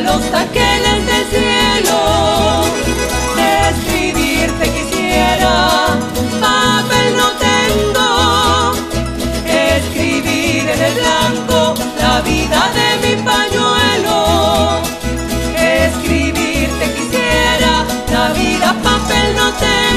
los ángeles del cielo. Escribirte quisiera papel no tengo. Escribir en el blanco la vida de mi pañuelo. Escribirte quisiera la vida papel no tengo.